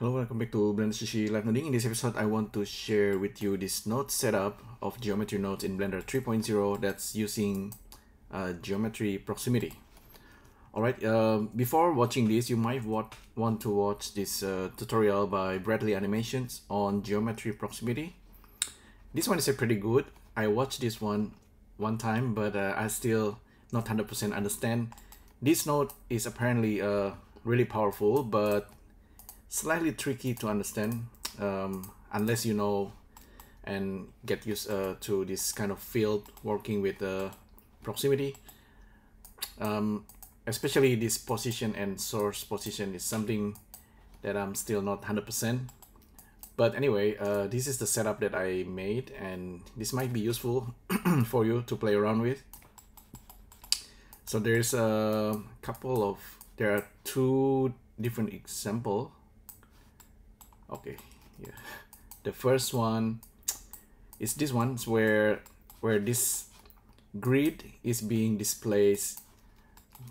Hello, welcome back to Blender Sushi Live Noding. In this episode, I want to share with you this node setup of geometry nodes in Blender 3.0 that's using uh, geometry proximity. Alright, uh, before watching this, you might want to watch this uh, tutorial by Bradley Animations on geometry proximity. This one is pretty good. I watched this one one time, but uh, I still not 100% understand. This node is apparently uh, really powerful, but slightly tricky to understand um, unless you know and get used uh, to this kind of field working with the uh, proximity. Um, especially this position and source position is something that I'm still not 100%. But anyway, uh, this is the setup that I made and this might be useful for you to play around with. So there's a couple of, there are two different example okay yeah. The first one is this one where where this grid is being displaced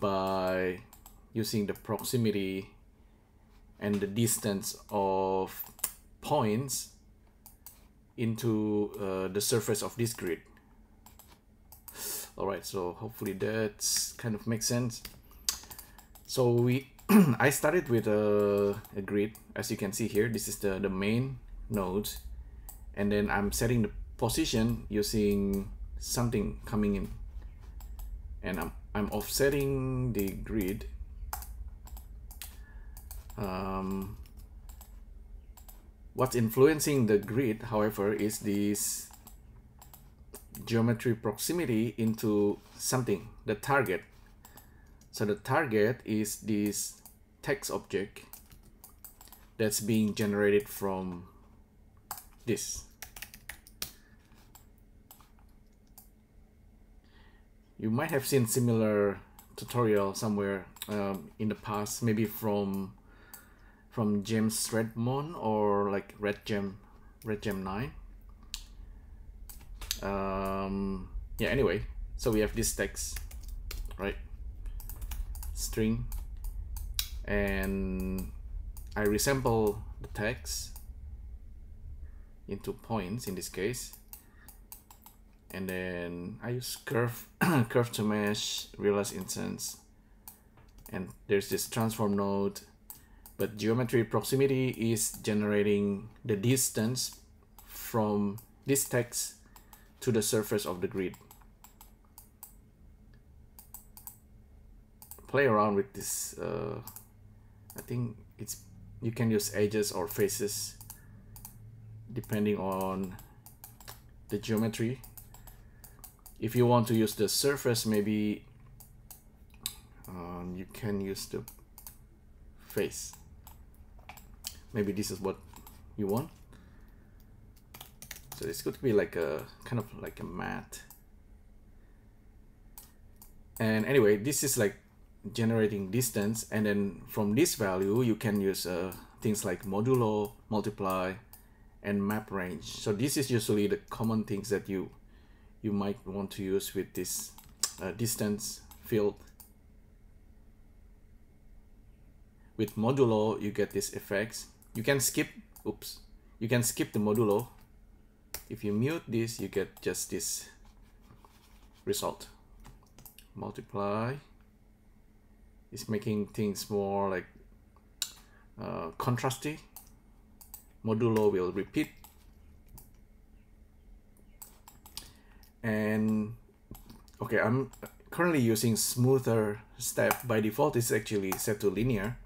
by using the proximity and the distance of points into uh, the surface of this grid. All right so hopefully that's kind of makes sense. So we I started with a, a, grid as you can see here. This is the the main node and then I'm setting the position using something coming in. And I'm, I'm offsetting the grid. Um, what's influencing the grid however is this geometry proximity into something the target. So the target is this text object that's being generated from this. You might have seen similar tutorial somewhere um, in the past, maybe from from James Redmond or like Red Gem, Red Gem 9. Um, yeah, anyway, so we have this text, right? String and I resample the text into points in this case. And then I use curve curve to mesh realize instance. And there's this transform node but geometry proximity is generating the distance from this text to the surface of the grid. Play around with this uh, I think it's you can use edges or faces depending on the geometry. If you want to use the surface maybe um, you can use the face. Maybe this is what you want. So it's going to be like a kind of like a mat. And anyway this is like generating distance and then from this value you can use uh, things like modulo, multiply and map range. So this is usually the common things that you you might want to use with this uh, distance field. With modulo you get these effects. You can skip, oops, you can skip the modulo. If you mute this you get just this result. Multiply is making things more like uh, contrasty. Modulo will repeat. And okay, I'm currently using smoother step. By default, it's actually set to linear.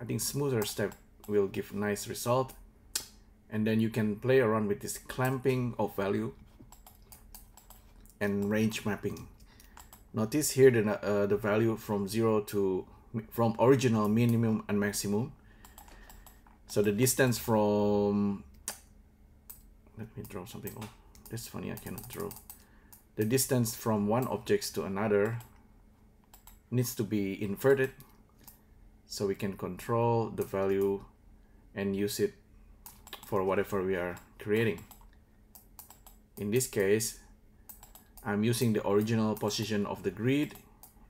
I think smoother step will give nice result. And then you can play around with this clamping of value and range mapping. Notice here the, uh, the value from 0 to from original minimum and maximum. So the distance from let me draw something. Oh, that's funny. I cannot draw. The distance from one object to another needs to be inverted so we can control the value and use it for whatever we are creating. In this case, I'm using the original position of the grid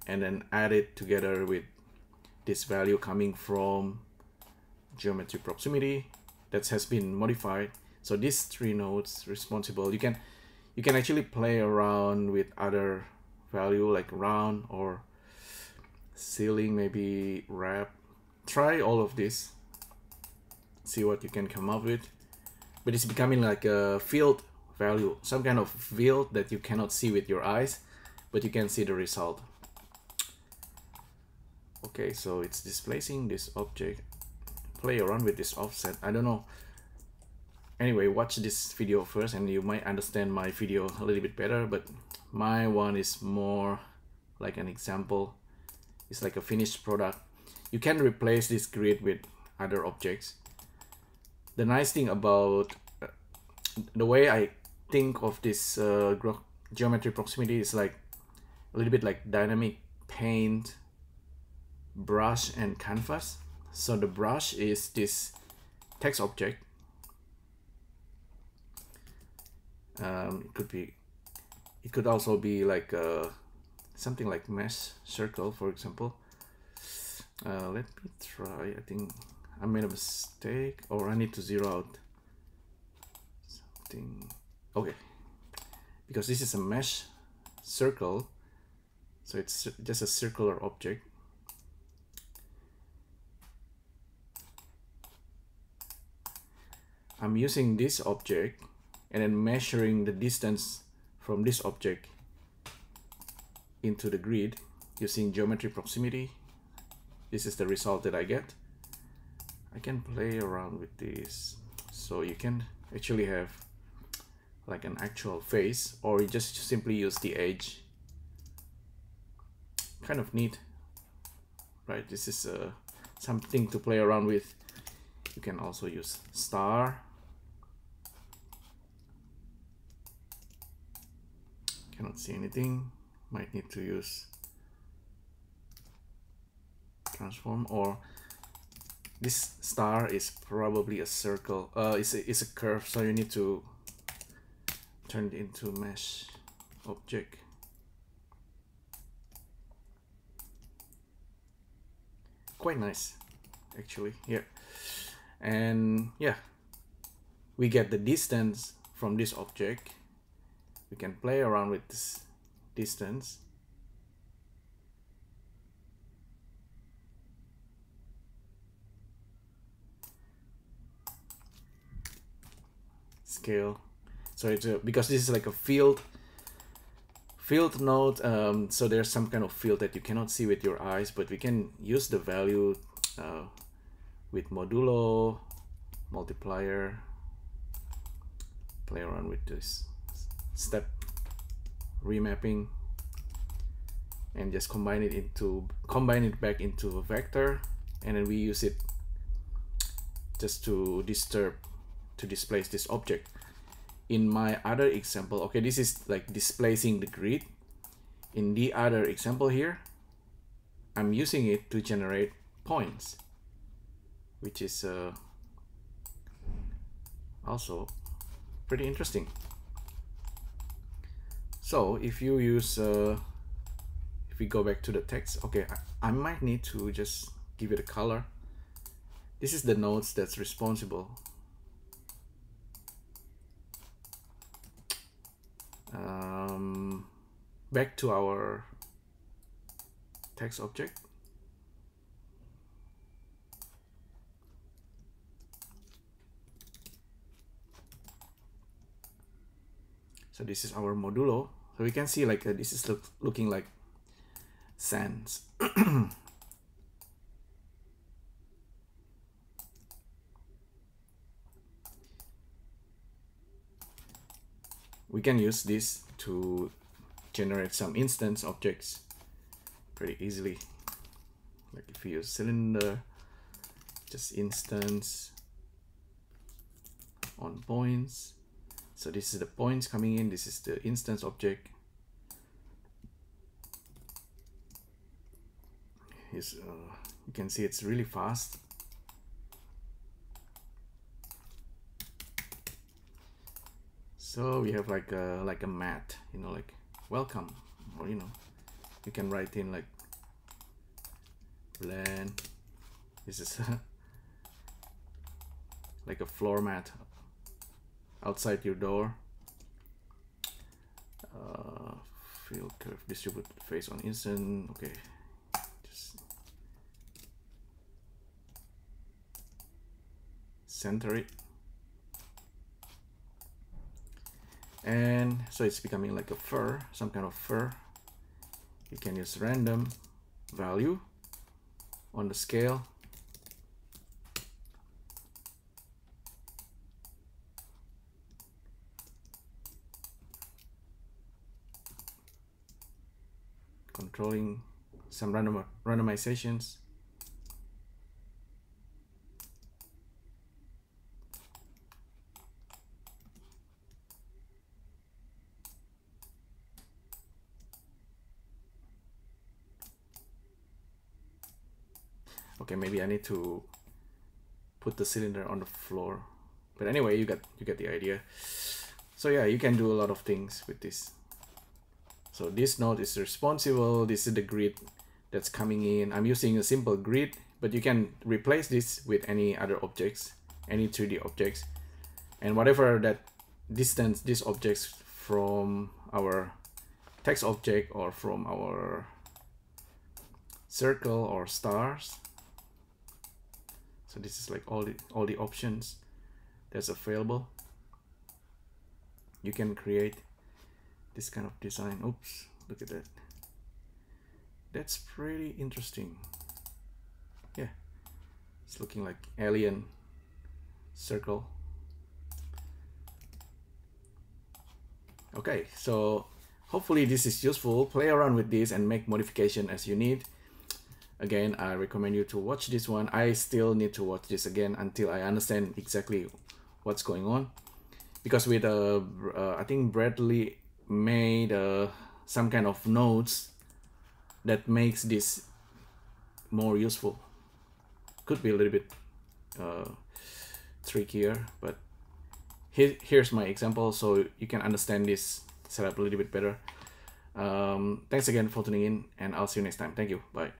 and then add it together with this value coming from geometry proximity that has been modified. So these three nodes responsible you can you can actually play around with other value like round or ceiling maybe wrap. Try all of this see what you can come up with. But it's becoming like a field value some kind of field that you cannot see with your eyes but you can see the result. Okay so it's displacing this object. Play around with this offset. I don't know. Anyway watch this video first and you might understand my video a little bit better but my one is more like an example. It's like a finished product. You can replace this grid with other objects. The nice thing about uh, the way I think of this uh, geometry proximity is like a little bit like dynamic paint brush and canvas. So the brush is this text object. Um, it could be it could also be like uh, something like mesh circle for example. Uh, let me try I think I made a mistake. Or I need to zero out something okay. Because this is a mesh circle so it's just a circular object. I'm using this object and then measuring the distance from this object into the grid using geometry proximity. This is the result that I get. I can play around with this. So you can actually have like an actual face or you just simply use the edge. Kind of neat right? This is uh, something to play around with. You can also use star. Cannot see anything. Might need to use transform or this star is probably a circle uh it's a, it's a curve so you need to turn it into mesh object. Quite nice actually yeah. And yeah we get the distance from this object. We can play around with this distance. Scale so it's a, because this is like a field field node um, so there's some kind of field that you cannot see with your eyes but we can use the value uh, with modulo multiplier play around with this step remapping and just combine it into combine it back into a vector and then we use it just to disturb to displace this object in my other example okay this is like displacing the grid in the other example here I'm using it to generate points which is uh, also pretty interesting so if you use, uh, if we go back to the text, okay, I, I might need to just give it a color. This is the nodes that's responsible. Back to our text object. So this is our modulo. So we can see like uh, this is look, looking like sands. we can use this to generate some instance objects pretty easily. Like if you use cylinder, just instance on points so this is the points coming in. This is the instance object. Is uh, you can see it's really fast. So we have like a like a mat, you know, like welcome, or you know, you can write in like blend. This is like a floor mat outside your door. Uh, fill curve distribute face on instant okay. Just center it and so it's becoming like a fur some kind of fur. You can use random value on the scale. Controlling some random randomizations okay maybe I need to put the cylinder on the floor. But anyway you got you get the idea. So yeah you can do a lot of things with this. So this node is responsible. This is the grid that's coming in. I'm using a simple grid but you can replace this with any other objects any 3d objects. And whatever that distance these objects from our text object or from our circle or stars so this is like all the all the options that's available. You can create this kind of design. Oops look at that. That's pretty interesting. Yeah. It's looking like alien circle. Okay so hopefully this is useful. Play around with this and make modification as you need again i recommend you to watch this one. I still need to watch this again until i understand exactly what's going on. Because with uh, uh i think bradley made uh, some kind of notes that makes this more useful. Could be a little bit uh, trickier but here, here's my example so you can understand this setup a little bit better. Um, thanks again for tuning in and i'll see you next time. Thank you. Bye